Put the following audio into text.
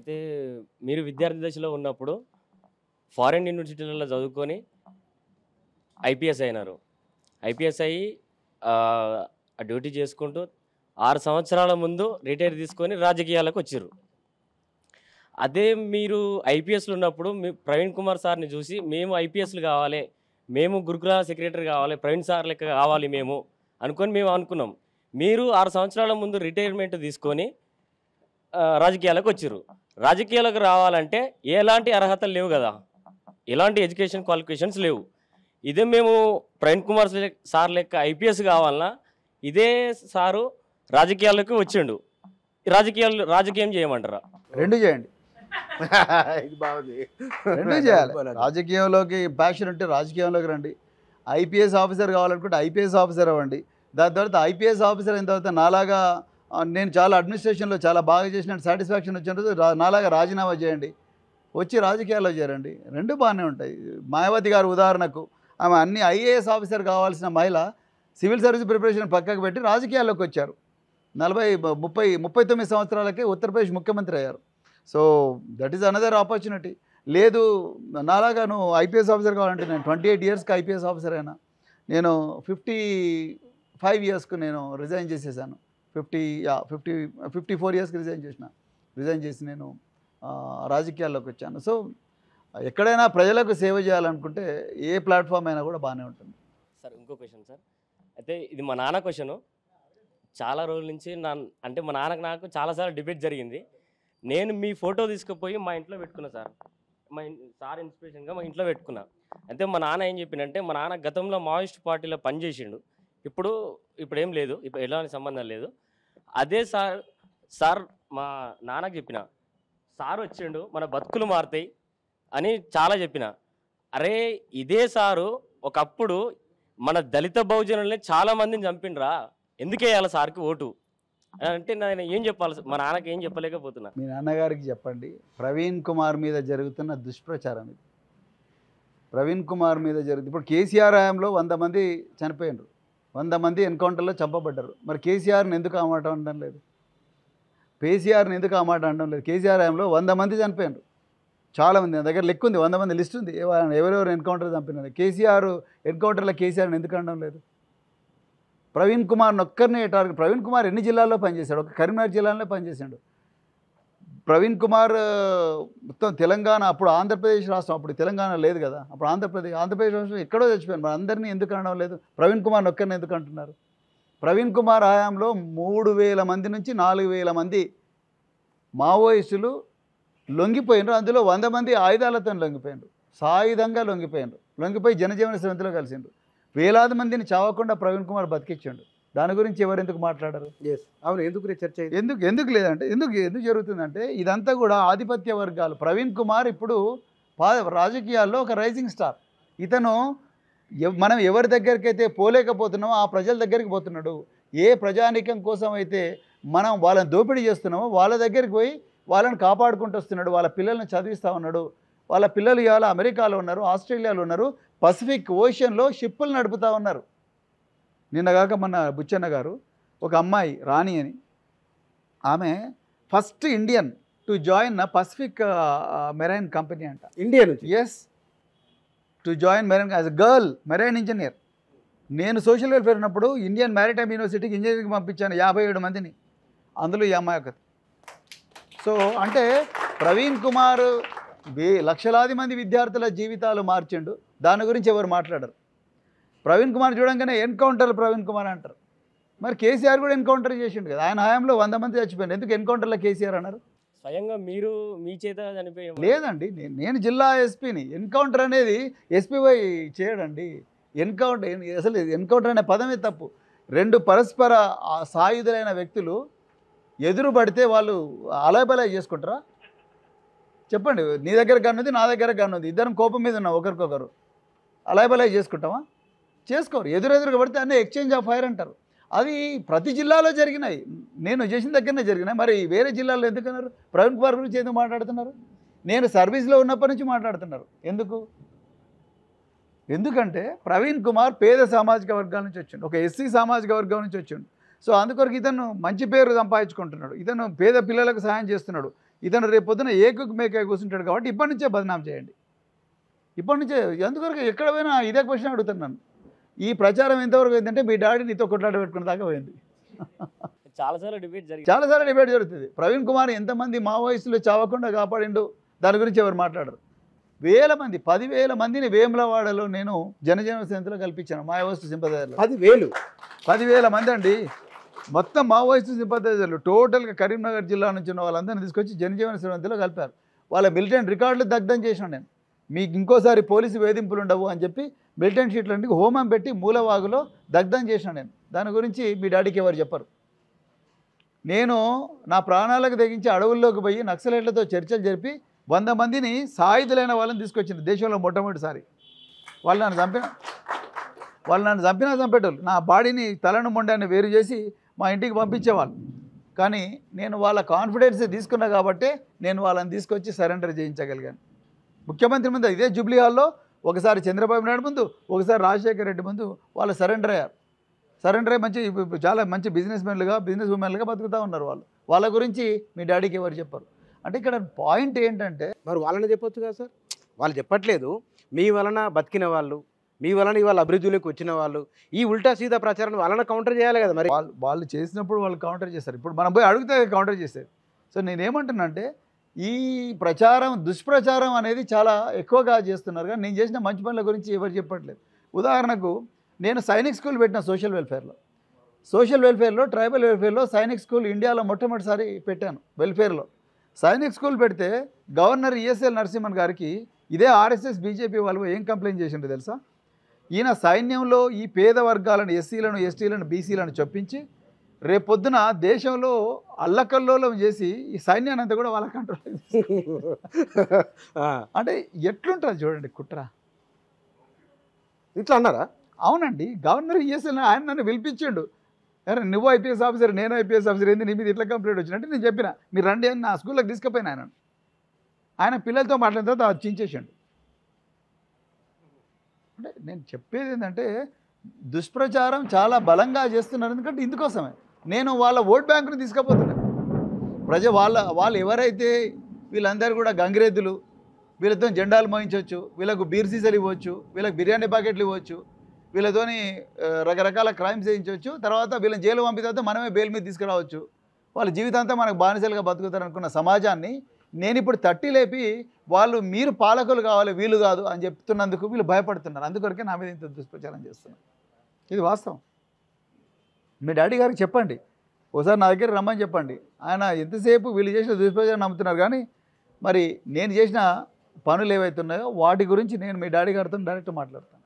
అయితే మీరు విద్యార్థి దశలో ఉన్నప్పుడు ఫారిన్ యూనివర్సిటీలలో చదువుకొని ఐపీఎస్ అయినారు. ఐపీఎస్ అయ్యి డ్యూటీ చేసుకుంటూ ఆరు సంవత్సరాల ముందు రిటైర్ తీసుకొని రాజకీయాలకు వచ్చారు అదే మీరు ఐపీఎస్లు ఉన్నప్పుడు మీ ప్రవీణ్ కుమార్ సార్ని చూసి మేము ఐపీఎస్లు కావాలి మేము గురుకుల సెక్రటరీ కావాలి ప్రవీణ్ సార్ లెక్క కావాలి మేము అనుకొని మేము అనుకున్నాం. మీరు ఆరు సంవత్సరాల ముందు రిటైర్మెంట్ తీసుకొని రాజకీయాలకు వచ్చారు రాజకీయాలకు రావాలంటే ఎలాంటి అర్హతలు లేవు కదా. ఎలాంటి ఎడ్యుకేషన్ క్వాలిఫికేషన్స్ లేవు. ఇదే మేము ప్రవీణ్ కుమార్ సార్ లెక్క ఐపీఎస్ కావాలన్నా ఇదే సారు రాజకీయాలకు వచ్చిండు. రాజకీయాలు రాజకీయం చేయమంటారా? రెండు చేయండి. ఇది బాగుంది. రెండు చేయాలి. రాజకీయంలోకి ప్యాషన్ ఉంటే రాజకీయంలోకి రండి. ఐపీఎస్ ఆఫీసర్ కావాలనుకుంటే ఐపీఎస్ ఆఫీసర్ అవ్వండి. దాని తర్వాత ఐపీఎస్ ఆఫీసర్ అయిన తర్వాత నాలాగా నేను చాలా అడ్మినిస్ట్రేషన్లో చాలా బాగా చేసిన సాటిస్ఫాక్షన్ వచ్చిన రోజు నాలాగా రాజీనామా చేయండి. వచ్చి రాజకీయాల్లో చేరండి. రెండు బాగానే ఉంటాయి. మాయావతి గారు ఉదాహరణకు ఆమె అన్ని ఐఏఎస్ ఆఫీసర్ కావాల్సిన మహిళ సివిల్ సర్వీస్ ప్రిపరేషన్ పక్కకు పెట్టి రాజకీయాల్లోకి వచ్చారు. నలభై ముప్పై ముప్పై తొమ్మిది సంవత్సరాలకే ఉత్తరప్రదేశ్ ముఖ్యమంత్రి అయ్యారు. So that is another opportunity లేదు నాలాగా నువ్వు ఐపీఎస్ ఆఫీసర్ కావాలంటే నేను ట్వంటీ ఎయిట్ ఇయర్స్కి ఐపీఎస్ ఆఫీసర్ అయినా నేను ఫిఫ్టీ ఫైవ్ ఇయర్స్కు నేను రిజైన్ చేసేసాను. Fifty yeah fifty fifty four ఇయర్స్కి రిజైన్ చేసిన. రిజైన్ చేసి నేను రాజకీయాల్లోకి వచ్చాను. సో ఎక్కడైనా ప్రజలకు సేవ చేయాలనుకుంటే ఏ ప్లాట్ఫామ్ అయినా కూడా బాగానే ఉంటుంది. సార్ ఇంకో క్వశ్చన్ సార్. అయితే ఇది మా నాన్న క్వశ్చను. చాలా రోజుల నుంచి నా అంటే మా నాన్నకు నాకు చాలాసార్లు డిబేట్ జరిగింది. నేను మీ ఫోటో తీసుకుపోయి మా ఇంట్లో పెట్టుకున్నా సార్. మా ఇన్- సార్ ఇన్స్పిరేషన్గా మా ఇంట్లో పెట్టుకున్నా. అయితే మా నాన్న ఏం చెప్పిందంటే మా నాన్న గతంలో మావోయిస్ట్ పార్టీలో పనిచేసిండు. ఇప్పుడు ఇప్పుడు ఏం లేదు. ఇప్పుడు ఎలాంటి సంబంధం లేదు. అదే సార్ సార్ మా నాన్నకు చెప్పిన సార్ వచ్చిండు మన బతుకులు మారుతాయి అని చాలా చెప్పిన. అరే ఇదే సారు ఒకప్పుడు మన దళిత బహుజనుల్ని చాలా మందిని చంపిండ్రా. ఎందుకే సార్కి ఓటు? అంటే నేను ఏం చెప్పాలి మా నాన్నకి ఏం చెప్పలేకపోతున్నా. మీ నాన్నగారికి చెప్పండి. ప్రవీణ్ కుమార్ మీద జరుగుతున్న దుష్ప్రచారం ఇది. ప్రవీణ్ కుమార్ మీద జరుగుతుంది. ఇప్పుడు కేసీఆర్ హయాంలో వంద మంది చనిపోయినారు వంద మంది ఎన్కౌంటర్లో చంపబడ్డారు. మరి కేసీఆర్ని ఎందుకు ఆ మాట అనడం లేదు? కేసీఆర్ని ఎందుకు ఆ మాట అనడం లేదు? కేసీఆర్ హయాంలో వంద మంది చనిపోయినారు. చాలామంది నా దగ్గర లెక్క ఉంది వంద మంది లిస్ట్ ఉంది. ఎవరెవరు ఎన్కౌంటర్ చంపినారు? కేసీఆర్ ఎన్కౌంటర్లో కేసీఆర్ని ఎందుకు అనడం లేదు? ప్రవీణ్ కుమార్ ఒక్కరినే టార్గెట్ ప్రవీణ్ కుమార్ ఎన్ని జిల్లాల్లో పనిచేశాడు? ఒక కరీంనగర్ జిల్లాలో పనిచేశాడు ప్రవీణ్ కుమార్ మొత్తం తెలంగాణ అప్పుడు ఆంధ్రప్రదేశ్ రాష్ట్రం అప్పుడు తెలంగాణ లేదు కదా. అప్పుడు ఆంధ్రప్రదేశ్ ఆంధ్రప్రదేశ్ రాష్ట్రం ఎక్కడో చచ్చిపోయాను. మరి అందరినీ ఎందుకు అనడం లేదు? ప్రవీణ్ కుమార్ ఒక్కరిని ఎందుకు అంటున్నారు? ప్రవీణ్ కుమార్ హయాంలో మూడు వేల మంది నుంచి నాలుగు వేల మంది మావోయిస్టులు లొంగిపోయినారు. అందులో వంద మంది ఆయుధాలతో లొంగిపోయినారు. సాయుధంగా లొంగిపోయినారు. లొంగిపోయి జనజీవన శ్రమంతిలో కలిసిండ్రు వేలాది మందిని చావకుండా ప్రవీణ్ కుమార్ బతికించాడు దాని గురించి ఎవరు ఎందుకు మాట్లాడరు? ఎస్ అవును ఎందుకు చర్చ? ఎందుకు ఎందుకు లేదంటే ఎందుకు ఎందుకు జరుగుతుందంటే ఇదంతా కూడా ఆధిపత్య వర్గాలు. ప్రవీణ్ కుమార్ ఇప్పుడు పా రాజకీయాల్లో ఒక రైజింగ్ స్టార్ ఇతను మనం ఎవరి దగ్గరికి అయితే పోలేకపోతున్నామో ఆ ప్రజల దగ్గరికి పోతున్నాడు. ఏ ప్రజానీకం కోసం అయితే మనం వాళ్ళని దోపిడీ చేస్తున్నామో వాళ్ళ దగ్గరికి పోయి వాళ్ళని కాపాడుకుంటూ వస్తున్నాడు. వాళ్ళ పిల్లల్ని చదివిస్తూ ఉన్నాడు. వాళ్ళ పిల్లలు ఇవాళ అమెరికాలో ఉన్నారు ఆస్ట్రేలియాలో ఉన్నారు పసిఫిక్ ఓషన్లో షిప్పులు నడుపుతూ ఉన్నారు. నిన్నగాక మన బుచ్చన్న గారు ఒక అమ్మాయి రాణి అని. ఆమె first Indian to join Pacific marine company అంట. ఇండియా నుంచి? Yes to join marine as a girl marine engineer. నేను సోషల్ వెల్ఫేర్ ఉన్నప్పుడు ఇండియన్ మ్యారిటైమ్ యూనివర్సిటీకి ఇంజనీరింగ్ పంపించాను యాభై ఏడు మందిని. అందులో ఈ అమ్మాయి ఒకటి. సో అంటే ప్రవీణ్ కుమార్ లక్షలాది మంది విద్యార్థుల జీవితాలు మార్చిండు. దాని గురించి ఎవరు మాట్లాడరు. ప్రవీణ్ కుమార్ చూడంగానే ఎన్కౌంటర్ ప్రవీణ్ కుమార్ అంటారు. మరి కేసీఆర్ కూడా ఎన్కౌంటర్ చేసిండు కదా ఆయన హయాంలో వంద మంది చచ్చిపోయారు ఎందుకు ఎన్కౌంటర్లో కేసీఆర్ అన్నారు? స్వయంగా మీరు మీ చేత చనిపోయి లేదండి నేను జిల్లా ఎస్పీని. ఎన్కౌంటర్ అనేది ఎస్పీవై చేయడండి. ఎన్కౌంటర్ అసలు ఎన్కౌంటర్ అనే పదమే తప్పు. రెండు పరస్పర సాయుధులైన వ్యక్తులు ఎదురు పడితే వాళ్ళు అలయబలయ చేసుకుంటారా? చెప్పండి నీ దగ్గర గన్ ఉంది నా దగ్గర గన్ ఉంది ఇద్దరం కోపం మీద ఉన్నాం ఒకరికొకరు. అలయబలయ చేసుకుంటామా? చేసుకోరు. ఎదురెదురుగా పడితే అన్నీ ఎక్స్చేంజ్ ఆఫ్ ఫైర్ అంటారు. అది ప్రతి జిల్లాలో జరిగినాయి. నేను చేసిన దగ్గరనే జరిగినాయి. మరి వేరే జిల్లాలో ఎందుకన్నారు ప్రవీణ్ కుమార్ గురించి ఎందుకు మాట్లాడుతున్నారు? నేను సర్వీస్లో ఉన్నప్పటి నుంచి మాట్లాడుతున్నారు. ఎందుకు? ఎందుకంటే ప్రవీణ్ కుమార్ పేద సామాజిక వర్గాల నుంచి వచ్చిండు. ఒక ఎస్సీ సామాజిక వర్గం నుంచి వచ్చిండు. సో అందుకొరకు ఇతను మంచి పేరు సంపాదించుకుంటున్నాడు. ఇతను పేద పిల్లలకు సహాయం చేస్తున్నాడు. ఇతను రేపు పొద్దున ఏకుకు కూర్చుంటాడు కాబట్టి ఇప్పటి నుంచే బదనాం చేయండి. ఇప్పటి నుంచే ఎందుకొరకు ఎక్కడ పోయినా ఇదే క్వశ్చన్ అడుగుతున్నాను ఈ ప్రచారం ఎంతవరకు అయిందంటే మీ డాడీ నీతో కొట్లాట పెట్టుకున్న దాకా పోయింది. చాలాసార్లు డిబేట్ జరిగింది. చాలాసార్లు డిబేట్ జరుగుతుంది. ప్రవీణ్ కుమార్ ఎంతమంది మావోయిస్టులు చావకుండా కాపాడిండు? దాని గురించి ఎవరు మాట్లాడరు. వేల మంది పదివేల మందిని వేములవాడలో నేను జనజీవన సంస్థలో కల్పించాను మావోయిస్టు సింపదైజర్లు పది వేలు పదివేల మంది అండి. మొత్తం మావోయిస్టు సింపదైజర్లు టోటల్గా కరీంనగర్ జిల్లా నుంచి ఉన్న వాళ్ళందరినీ తీసుకొచ్చి జనజీవన శ్రవంతిలో కలిపారు. వాళ్ళ మిలిటెంట్ రికార్డులు దగ్ధం చేసినాను నేను. మీకు ఇంకోసారి పోలీసు వేధింపులు ఉండవు అని చెప్పి మిలిటెంట్ షీట్లన్నీ హోమం పెట్టి మూలవాగులో దగ్ధం చేశాను నేను. దాని గురించి మీ డాడీకి ఎవరు చెప్పరు. నేను నా ప్రాణాలకు తెగించి అడవుల్లోకి పోయి నక్సలైట్లతో చర్చలు జరిపి వంద మందిని సాయుధులైన వాళ్ళని తీసుకొచ్చింది దేశంలో మొట్టమొదటిసారి. వాళ్ళు నన్ను చంపిన వాళ్ళు నన్ను చంపినా చంపేటోళ్ళు. నా బాడీని తలను మొండాన్ని వేరు చేసి మా ఇంటికి పంపించేవాళ్ళు. కానీ నేను వాళ్ళ కాన్ఫిడెన్స్ తీసుకున్నా కాబట్టే నేను వాళ్ళని తీసుకొచ్చి సరెండర్ చేయించగలిగాను. ముఖ్యమంత్రి ముందు ఇదే జూబ్లీ హాల్లో ఒకసారి చంద్రబాబు నాయుడు ముందు ఒకసారి రాజశేఖర రెడ్డి ముందు వాళ్ళు సరెండర్ అయ్యారు. సరెండర్ అయ్యి మంచి చాలా మంచి బిజినెస్ మెన్లుగా బిజినెస్ ఉమెన్లుగా బతుకుతూ ఉన్నారు వాళ్ళు. వాళ్ళ గురించి మీ డాడీకి ఎవరు చెప్పరు. అంటే ఇక్కడ పాయింట్ ఏంటంటే మరి వాళ్ళని చెప్పొచ్చు కదా సార్? వాళ్ళు చెప్పట్లేదు. మీ వలన బతికిన వాళ్ళు మీ వలన ఇవాళ అభివృద్ధిలోకి వచ్చిన వాళ్ళు ఈ ఉల్టా సీదా ప్రచారం వాళ్ళని కౌంటర్ చేయాలి కదా మరి? వాళ్ళు వాళ్ళు చేసినప్పుడు వాళ్ళు కౌంటర్ చేస్తారు. ఇప్పుడు మనం పోయి అడిగితే కౌంటర్ చేస్తారు. సో నేనేమంటున్నానంటే ఈ ప్రచారం దుష్ప్రచారం అనేది చాలా ఎక్కువగా చేస్తున్నారు. కానీ నేను చేసిన మంచి పనుల గురించి ఎవరు చెప్పట్లేదు. ఉదాహరణకు నేను సైనిక్ స్కూల్ పెట్టిన సోషల్ వెల్ఫేర్లో. సోషల్ వెల్ఫేర్లో ట్రైబల్ వెల్ఫేర్లో సైనిక్ స్కూల్ ఇండియాలో మొట్టమొదటిసారి పెట్టాను వెల్ఫేర్లో. సైనిక్ స్కూల్ పెడితే గవర్నర్ ఈఎస్ఎల్ నరసింహన్ గారికి ఇదే ఆర్ఎస్ఎస్ బీజేపీ వాళ్ళు ఏం కంప్లైంట్ చేసిండ్రు తెలుసా? ఈయన సైన్యంలో ఈ పేద వర్గాలను ఎస్సీలను ఎస్టీలను బీసీలను చొప్పించి రేపొద్దున దేశంలో అల్లకల్లోలం చేసి ఈ సైన్యాన్ని అంతా కూడా వాళ్ళ కంట్రోల్ అంటే ఎట్లుంటుంది చూడండి కుట్ర. ఇట్లా అన్నారా? అవునండి. గవర్నర్ ఈఎస్ఎల్ ఆయన నన్ను పిలిపించిండు. అరే నువ్వు ఐపీఎస్ ఆఫీసర్ నేను ఐపీఎస్ ఆఫీసర్ ఏంది నీ మీద ఇట్లా కంప్లైంట్ వచ్చినట్టు నేను చెప్పిన మీరు రండి అని నా స్కూల్లోకి తీసుకుపోయిన ఆయన ఆయన పిల్లలతో మాట్లాడిన తర్వాత అది చించేసిండు. అంటే నేను చెప్పేది ఏంటంటే దుష్ప్రచారం చాలా బలంగా చేస్తున్నారు. ఎందుకంటే ఇందుకోసమే. నేను వాళ్ళ ఓట్ బ్యాంకును తీసుకుపోతున్నాను ప్రజ వాళ్ళ వాళ్ళు ఎవరైతే వీళ్ళందరూ కూడా గంగిరెద్దులు వీళ్ళతో జెండాలు మోయించవచ్చు వీళ్ళకు బీర్ ఇవ్వచ్చు వీళ్ళకి బిర్యానీ ప్యాకెట్లు ఇవ్వచ్చు వీళ్ళతోని రకరకాల క్రైమ్స్ చేయించవచ్చు తర్వాత వీళ్ళని జైలు పంపిన తర్వాత మనమే బెయిల్ మీద తీసుకురావచ్చు. వాళ్ళ జీవితాంతం మనకు బానిసలుగా బతుకుతారు అనుకున్న సమాజాన్ని నేను ఇప్పుడు తట్టి లేపి వాళ్ళు మీరు పాలకులు కావాలి వీళ్ళు కాదు అని చెప్తున్నందుకు వీళ్ళు భయపడుతున్నారు. అందుకొరకే నా మీద ఇంత దుష్ప్రచారం చేస్తున్నారు ఇది వాస్తవం. మీ డాడీ గారికి చెప్పండి. ఒకసారి నా దగ్గర రమ్మని చెప్పండి. ఆయన ఎంతసేపు వీళ్ళు చేసిన దుష్ప్రచారం నమ్ముతున్నారు కానీ మరి నేను చేసిన పనులు ఏవైతున్నాయో వాటి గురించి నేను మీ డాడీ గారితో డైరెక్ట్ మాట్లాడతాను.